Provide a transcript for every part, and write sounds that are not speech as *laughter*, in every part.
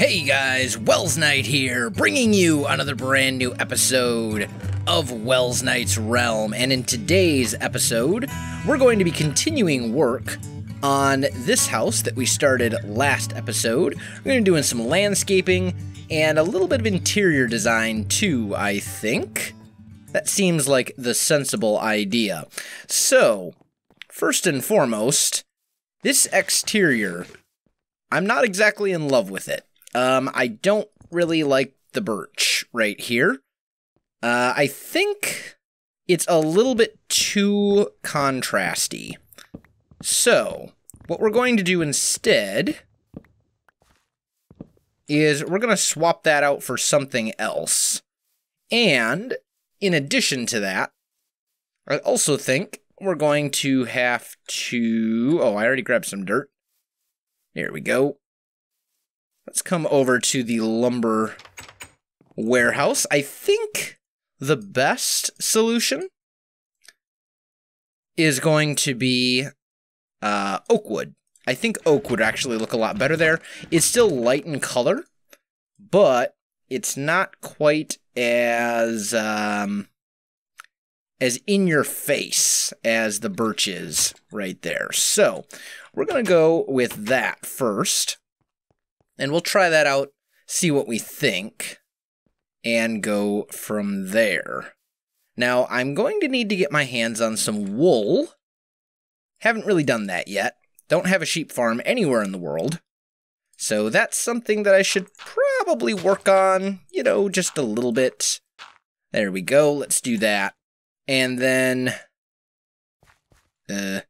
Hey guys, Welsknight here, bringing you another brand new episode of Welsknight's Realm. And in today's episode, we're going to be continuing work on this house that we started last episode. We're going to be doing some landscaping and a little bit of interior design too, I think. That seems like the sensible idea. So, first and foremost, this exterior, I'm not exactly in love with it. Um, I don't really like the birch right here. Uh, I think it's a little bit too contrasty. So, what we're going to do instead is we're going to swap that out for something else. And in addition to that, I also think we're going to have to... Oh, I already grabbed some dirt. There we go. Let's come over to the lumber warehouse. I think the best solution is going to be uh, oak wood. I think oak would actually look a lot better there. It's still light in color, but it's not quite as um, as in your face as the birch is right there. So we're gonna go with that first. And we'll try that out, see what we think, and go from there. Now, I'm going to need to get my hands on some wool. Haven't really done that yet. Don't have a sheep farm anywhere in the world. So that's something that I should probably work on, you know, just a little bit. There we go. Let's do that. And then... Uh,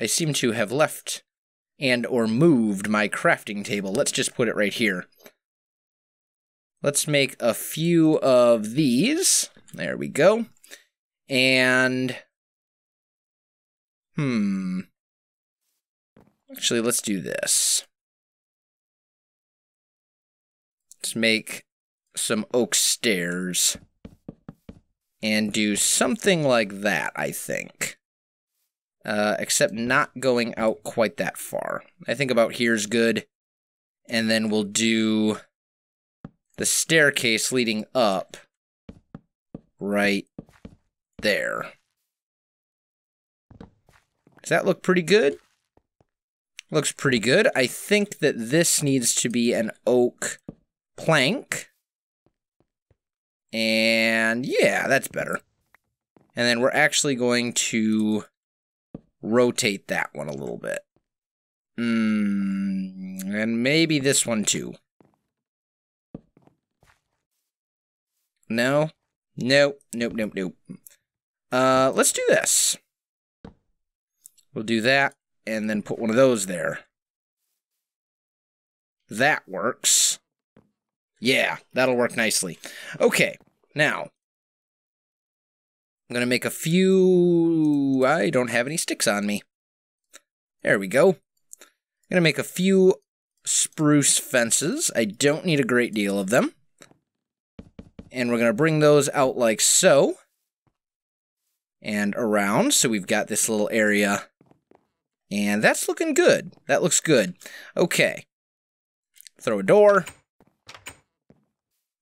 I seem to have left and or moved my crafting table. Let's just put it right here. Let's make a few of these. There we go. And, hmm. Actually, let's do this. Let's make some oak stairs and do something like that, I think uh, except not going out quite that far. I think about here's good, and then we'll do the staircase leading up right there. Does that look pretty good? Looks pretty good. I think that this needs to be an oak plank. And yeah, that's better. And then we're actually going to rotate that one a little bit. Mm, and maybe this one too. No? Nope, nope, nope, nope. Uh, let's do this. We'll do that, and then put one of those there. That works. Yeah, that'll work nicely. Okay, now, I'm going to make a few... I don't have any sticks on me. There we go. I'm going to make a few spruce fences. I don't need a great deal of them. And we're going to bring those out like so. And around, so we've got this little area. And that's looking good. That looks good. Okay. Throw a door.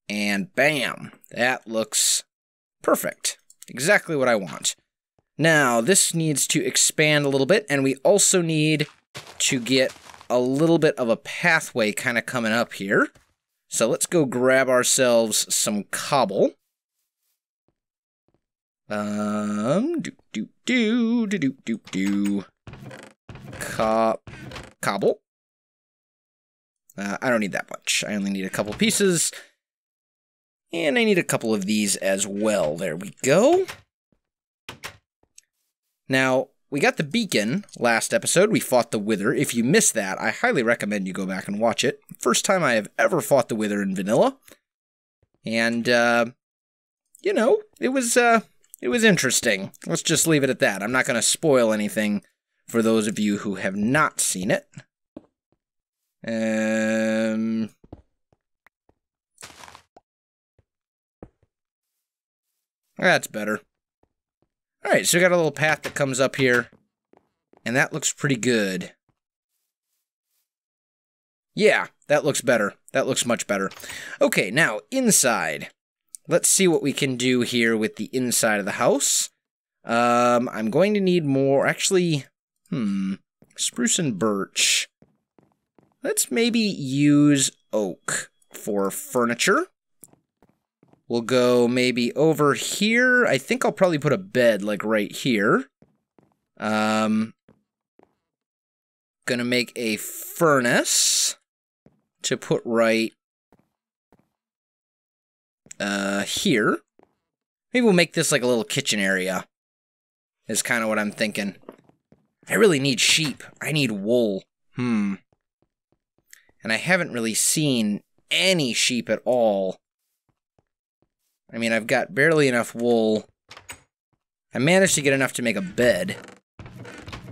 And bam. That looks perfect. Exactly what I want. Now, this needs to expand a little bit, and we also need to get a little bit of a pathway kind of coming up here. So let's go grab ourselves some cobble. Um, do, do, do, do, do, do, do. Co cobble. Uh, I don't need that much. I only need a couple pieces. And I need a couple of these as well. There we go. Now, we got the beacon last episode. We fought the Wither. If you missed that, I highly recommend you go back and watch it. First time I have ever fought the Wither in vanilla. And, uh, you know, it was, uh, it was interesting. Let's just leave it at that. I'm not going to spoil anything for those of you who have not seen it. Um, That's better. Alright, so we got a little path that comes up here. And that looks pretty good. Yeah, that looks better. That looks much better. Okay, now inside. Let's see what we can do here with the inside of the house. Um, I'm going to need more. Actually, hmm, spruce and birch. Let's maybe use oak for furniture. We'll go maybe over here. I think I'll probably put a bed like right here. Um, gonna make a furnace to put right uh, here. Maybe we'll make this like a little kitchen area. Is kind of what I'm thinking. I really need sheep. I need wool. Hmm. And I haven't really seen any sheep at all. I mean, I've got barely enough wool. I managed to get enough to make a bed.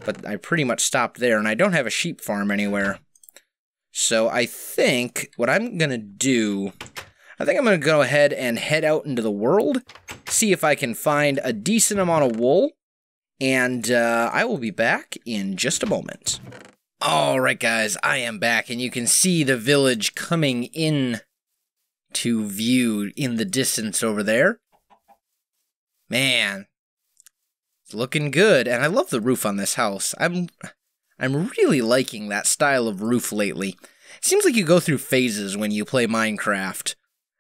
But I pretty much stopped there, and I don't have a sheep farm anywhere. So I think what I'm going to do, I think I'm going to go ahead and head out into the world, see if I can find a decent amount of wool, and uh, I will be back in just a moment. All right, guys, I am back, and you can see the village coming in to view in the distance over there. Man, it's looking good, and I love the roof on this house. I'm I'm really liking that style of roof lately. It seems like you go through phases when you play Minecraft,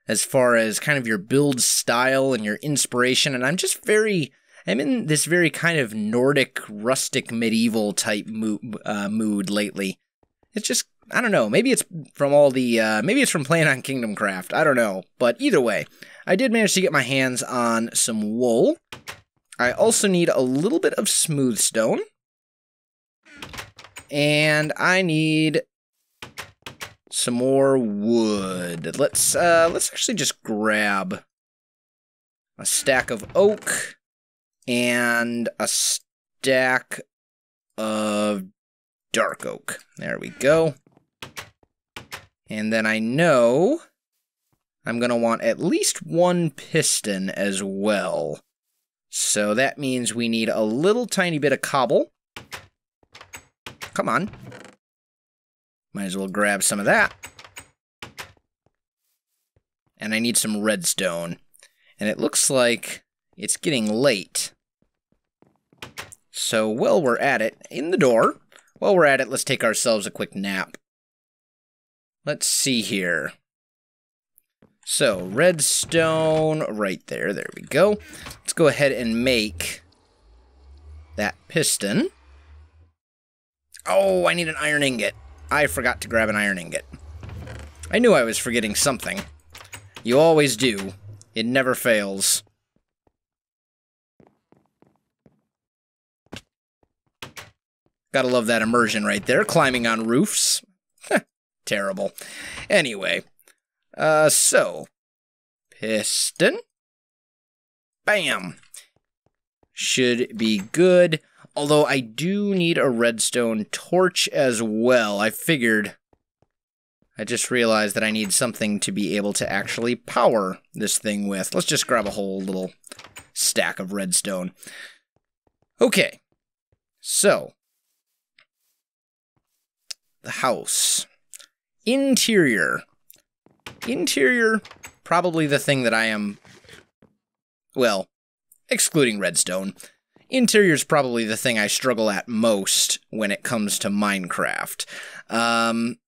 as far as kind of your build style and your inspiration, and I'm just very. I'm in this very kind of Nordic, rustic, medieval type mood, uh, mood lately. It's just, I don't know. Maybe it's from all the, uh, maybe it's from playing on Kingdom Craft. I don't know. But either way, I did manage to get my hands on some wool. I also need a little bit of smooth stone. And I need some more wood. Let's uh let's actually just grab a stack of oak and a stack of dark oak. There we go. And then I know I'm going to want at least one piston as well. So that means we need a little tiny bit of cobble. Come on. Might as well grab some of that. And I need some redstone. And it looks like it's getting late. So while we're at it, in the door, while we're at it, let's take ourselves a quick nap. Let's see here. So, redstone right there. There we go. Let's go ahead and make that piston. Oh, I need an iron ingot. I forgot to grab an iron ingot. I knew I was forgetting something. You always do. It never fails. Gotta love that immersion right there, climbing on roofs. Terrible. Anyway, uh, so, piston. Bam. Should be good. Although I do need a redstone torch as well. I figured. I just realized that I need something to be able to actually power this thing with. Let's just grab a whole little stack of redstone. Okay. So. The house. Interior. Interior, probably the thing that I am. Well, excluding redstone. Interior's probably the thing I struggle at most when it comes to Minecraft. Um,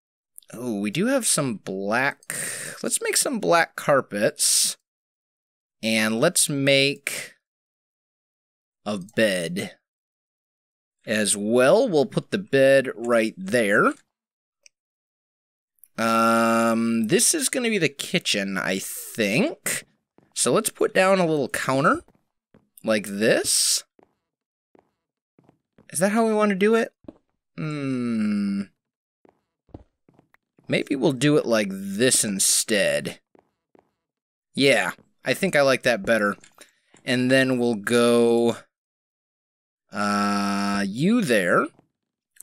oh, we do have some black. Let's make some black carpets. And let's make a bed as well. We'll put the bed right there. Um, this is going to be the kitchen, I think. So let's put down a little counter like this. Is that how we want to do it? Hmm. Maybe we'll do it like this instead. Yeah, I think I like that better. And then we'll go... Uh, you there.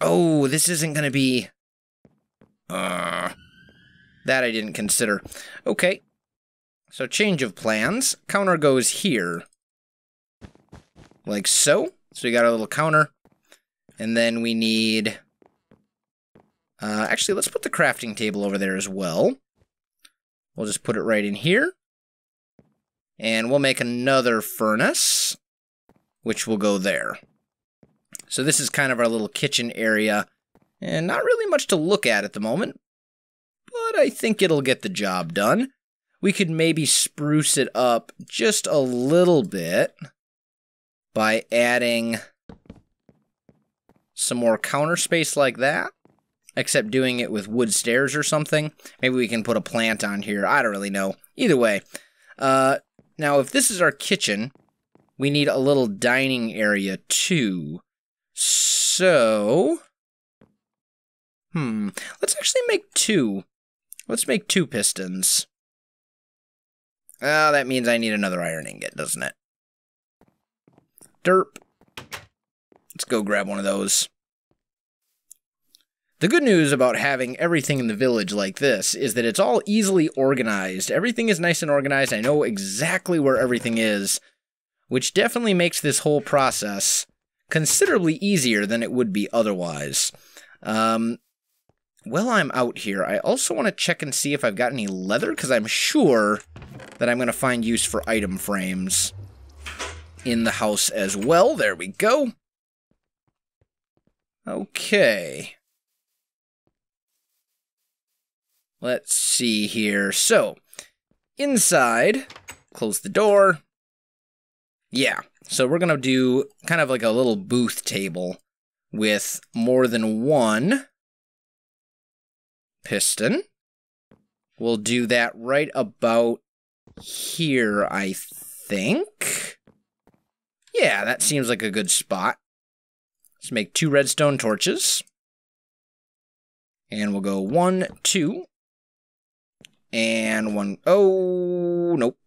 Oh, this isn't going to be... Uh, that I didn't consider. Okay. So change of plans. Counter goes here. Like so. So we got a little counter. And then we need Uh, actually, let's put the crafting table over there as well. We'll just put it right in here. And we'll make another furnace, which will go there. So this is kind of our little kitchen area. And not really much to look at at the moment. But I think it'll get the job done. We could maybe spruce it up just a little bit by adding some more counter space like that except doing it with wood stairs or something. Maybe we can put a plant on here. I don't really know. Either way. Uh, now, if this is our kitchen, we need a little dining area too. So, hmm, let's actually make two. Let's make two pistons. Ah, that means I need another iron ingot, doesn't it? Derp. Let's go grab one of those. The good news about having everything in the village like this is that it's all easily organized. Everything is nice and organized. I know exactly where everything is, which definitely makes this whole process considerably easier than it would be otherwise. Um, while I'm out here, I also want to check and see if I've got any leather, because I'm sure that I'm going to find use for item frames in the house as well. There we go. Okay. Let's see here. So, inside, close the door. Yeah, so we're going to do kind of like a little booth table with more than one piston. We'll do that right about here, I think. Yeah, that seems like a good spot. Let's make two redstone torches. And we'll go one, two, and one. Oh, nope.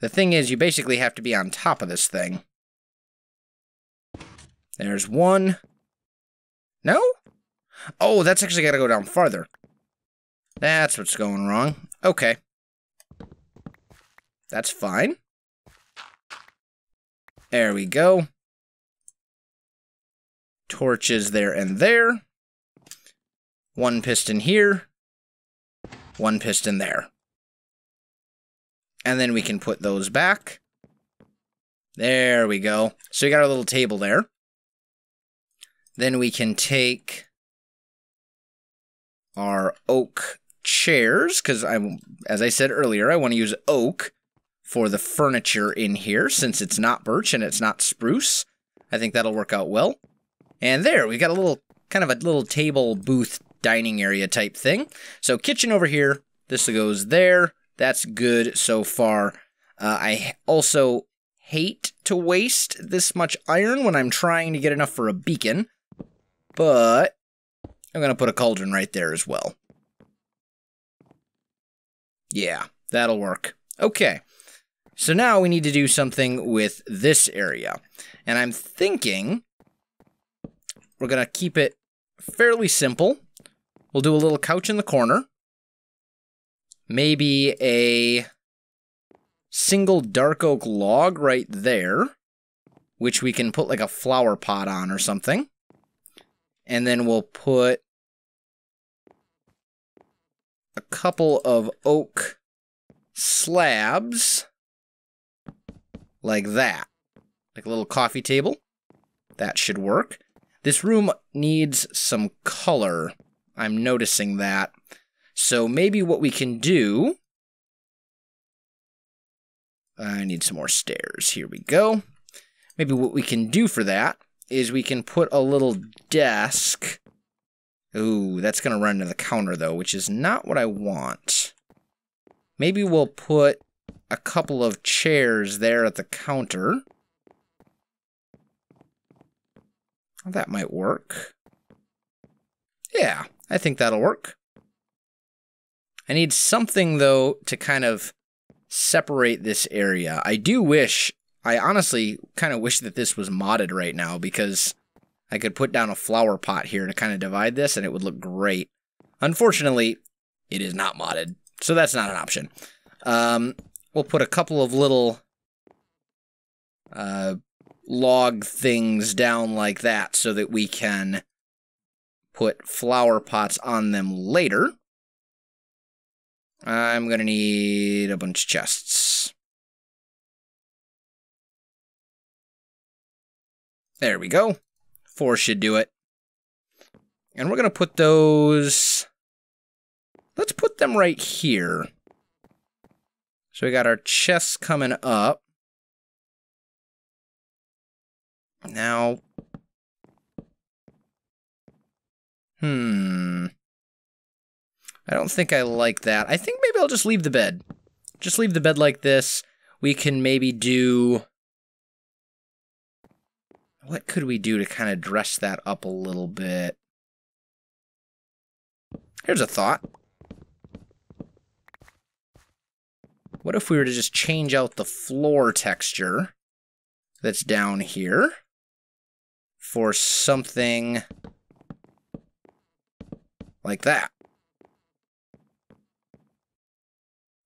The thing is, you basically have to be on top of this thing. There's one. No? Oh, that's actually got to go down farther. That's what's going wrong. Okay. That's fine. There we go. Torches there and there. One piston here, one piston there. And then we can put those back. There we go. So we got our little table there. Then we can take our oak chairs, because I, as I said earlier, I want to use oak for the furniture in here, since it's not birch and it's not spruce. I think that'll work out well. And there, we've got a little, kind of a little table booth dining area type thing. So kitchen over here, this goes there. That's good so far. Uh, I also hate to waste this much iron when I'm trying to get enough for a beacon, but I'm going to put a cauldron right there as well. Yeah, that'll work. Okay, so now we need to do something with this area. And I'm thinking we're going to keep it fairly simple. We'll do a little couch in the corner. Maybe a single dark oak log right there, which we can put like a flower pot on or something. And then we'll put a couple of oak slabs like that. Like a little coffee table. That should work. This room needs some color. I'm noticing that. So maybe what we can do... I need some more stairs. Here we go. Maybe what we can do for that is we can put a little desk. Ooh, that's going to run into the counter, though, which is not what I want. Maybe we'll put a couple of chairs there at the counter. That might work. Yeah, I think that'll work. I need something, though, to kind of separate this area. I do wish, I honestly kind of wish that this was modded right now because I could put down a flower pot here to kind of divide this and it would look great. Unfortunately, it is not modded, so that's not an option. Um, we'll put a couple of little uh, log things down like that so that we can put flower pots on them later. I'm going to need a bunch of chests. There we go. Four should do it. And we're going to put those... Let's put them right here. So we got our chests coming up. Now... Hmm... I don't think I like that. I think maybe I'll just leave the bed. Just leave the bed like this. We can maybe do... What could we do to kind of dress that up a little bit? Here's a thought. What if we were to just change out the floor texture that's down here for something like that?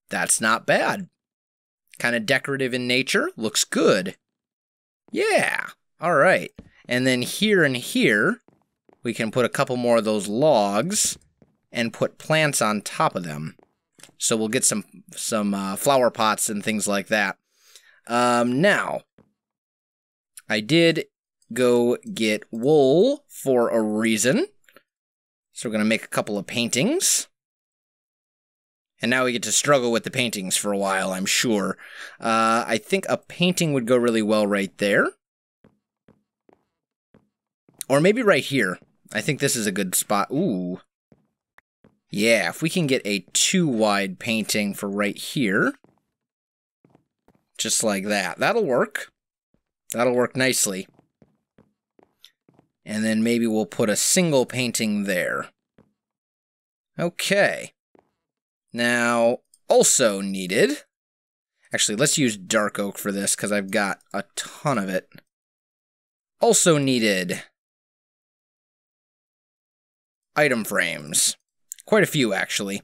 That's not bad. Kind of decorative in nature, looks good. Yeah, all right. And then here and here, we can put a couple more of those logs and put plants on top of them. So we'll get some some uh, flower pots and things like that. Um, now, I did go get wool for a reason. So we're going to make a couple of paintings. And now we get to struggle with the paintings for a while, I'm sure. Uh, I think a painting would go really well right there. Or maybe right here. I think this is a good spot. Ooh. Yeah, if we can get a two wide painting for right here. Just like that. That'll work. That'll work nicely. And then maybe we'll put a single painting there. Okay. Now, also needed. Actually, let's use dark oak for this because I've got a ton of it. Also needed item frames. Quite a few, actually.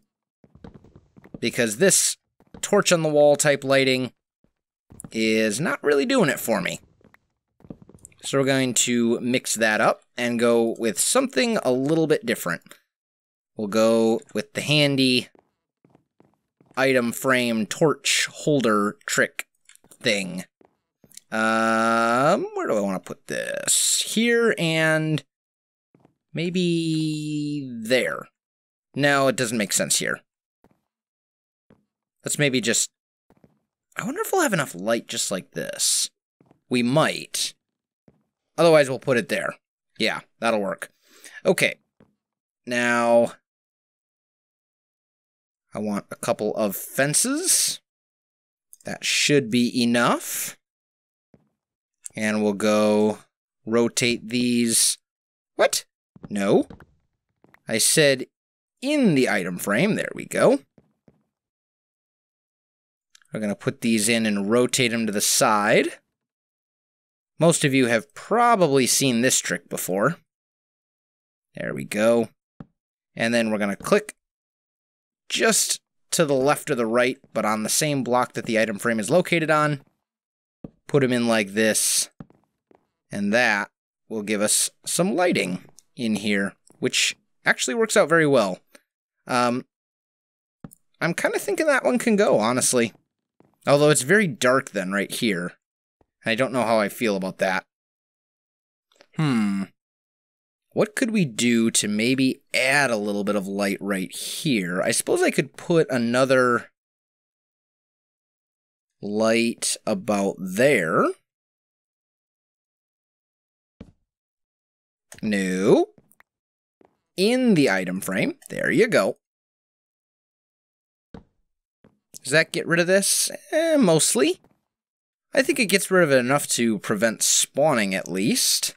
Because this torch on the wall type lighting is not really doing it for me. So we're going to mix that up and go with something a little bit different. We'll go with the handy item frame torch holder trick thing. Um, where do I want to put this? Here and maybe there. No, it doesn't make sense here. Let's maybe just... I wonder if we'll have enough light just like this. We might. Otherwise, we'll put it there. Yeah, that'll work. Okay. Now, I want a couple of fences. That should be enough. And we'll go rotate these. What? No. I said in the item frame. There we go. We're going to put these in and rotate them to the side. Most of you have probably seen this trick before. There we go. And then we're going to click just to the left or the right, but on the same block that the item frame is located on. Put them in like this. And that will give us some lighting in here, which actually works out very well. Um, I'm kind of thinking that one can go, honestly. Although it's very dark then, right here. I don't know how I feel about that. Hmm. What could we do to maybe add a little bit of light right here? I suppose I could put another light about there. No. In the item frame. There you go. Does that get rid of this? Eh, mostly. I think it gets rid of it enough to prevent spawning at least.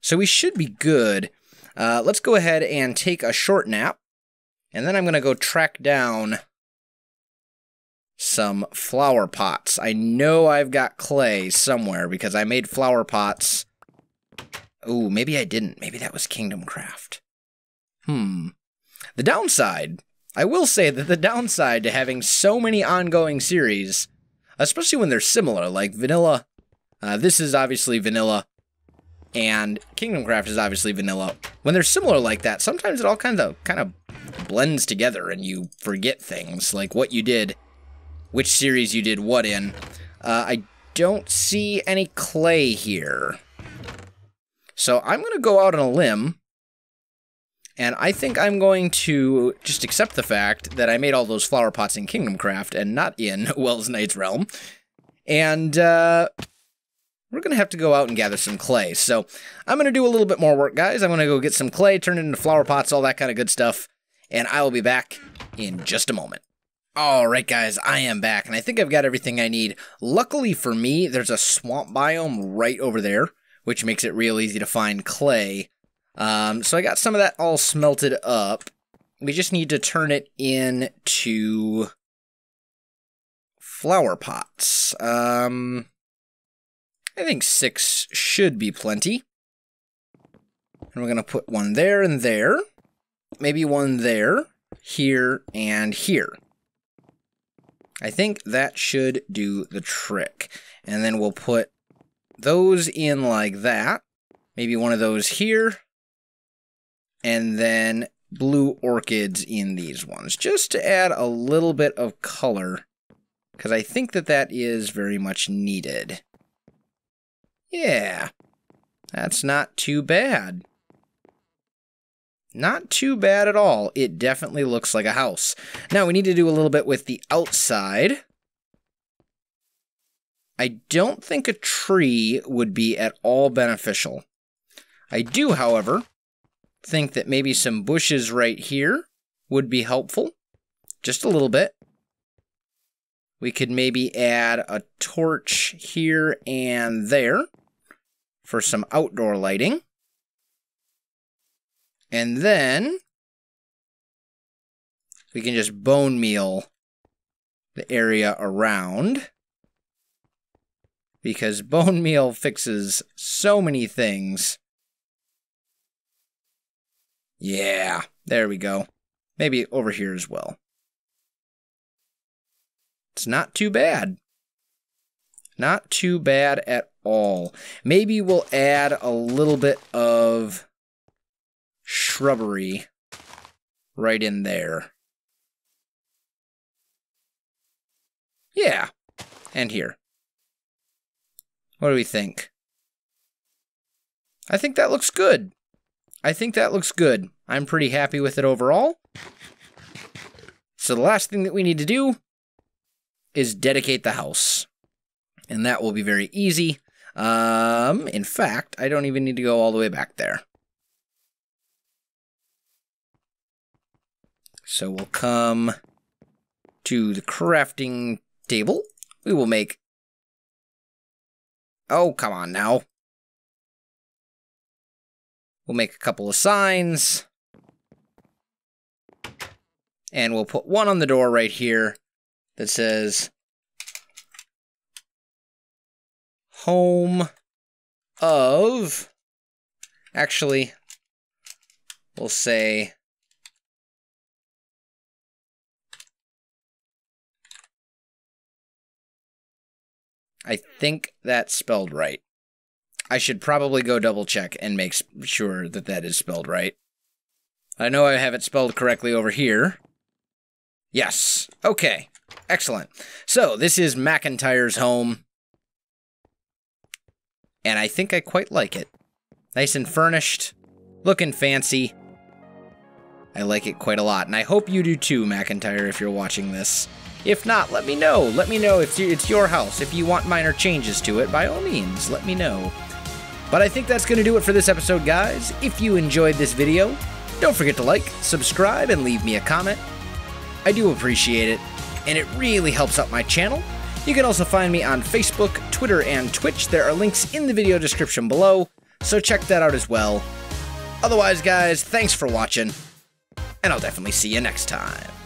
So we should be good. Uh, let's go ahead and take a short nap. And then I'm going to go track down some flower pots. I know I've got clay somewhere because I made flower pots. Ooh, maybe I didn't. Maybe that was Kingdom Craft. Hmm. The downside, I will say that the downside to having so many ongoing series, especially when they're similar, like Vanilla Uh, this is obviously vanilla, and Kingdom Craft is obviously vanilla. When they're similar like that, sometimes it all kind of kind of blends together, and you forget things like what you did, which series you did what in. Uh, I don't see any clay here. So I'm going to go out on a limb, and I think I'm going to just accept the fact that I made all those flower pots in Kingdom Craft and not in *laughs* Welsknight's Realm. And uh, we're going to have to go out and gather some clay. So I'm going to do a little bit more work, guys. I'm going to go get some clay, turn it into flower pots, all that kind of good stuff. And I will be back in just a moment. Alright guys, I am back, and I think I've got everything I need. Luckily for me, there's a swamp biome right over there, which makes it real easy to find clay. Um, so I got some of that all smelted up. We just need to turn it into flower pots. Um, I think six should be plenty. And we're going to put one there and there. Maybe one there, here, and here. I think that should do the trick. And then we'll put those in like that. Maybe one of those here. And then blue orchids in these ones, just to add a little bit of color, because I think that that is very much needed. Yeah, that's not too bad. Not too bad at all. It definitely looks like a house. Now, we need to do a little bit with the outside. I don't think a tree would be at all beneficial. I do, however, think that maybe some bushes right here would be helpful. Just a little bit. We could maybe add a torch here and there for some outdoor lighting. And then we can just bone meal the area around because bone *laughs* meal fixes so many things. Yeah, there we go. Maybe over here as well. It's not too bad. Not too bad at all. Maybe we'll add a little bit of shrubbery right in there. Yeah, and here. What do we think? I think that looks good. I think that looks good. I'm pretty happy with it overall. So the last thing that we need to do is dedicate the house. And that will be very easy. Um, in fact, I don't even need to go all the way back there. So we'll come to the crafting table. We will make... Oh, come on now. We'll make a couple of signs. And we'll put one on the door right here that says home of actually we'll say I think that's spelled right. I should probably go double check and make sure that that is spelled right. I know I have it spelled correctly over here. Yes. Okay. Excellent. So, this is McIntyre's home. And I think I quite like it. Nice and furnished. Looking fancy. I like it quite a lot. And I hope you do too, McIntyre, if you're watching this. If not, let me know. Let me know if it's your house. If you want minor changes to it, by all means, let me know. But I think that's going to do it for this episode, guys. If you enjoyed this video, don't forget to like, subscribe, and leave me a comment. I do appreciate it, and it really helps out my channel. You can also find me on Facebook, Twitter, and Twitch. There are links in the video description below, so check that out as well. Otherwise, guys, thanks for watching, and I'll definitely see you next time.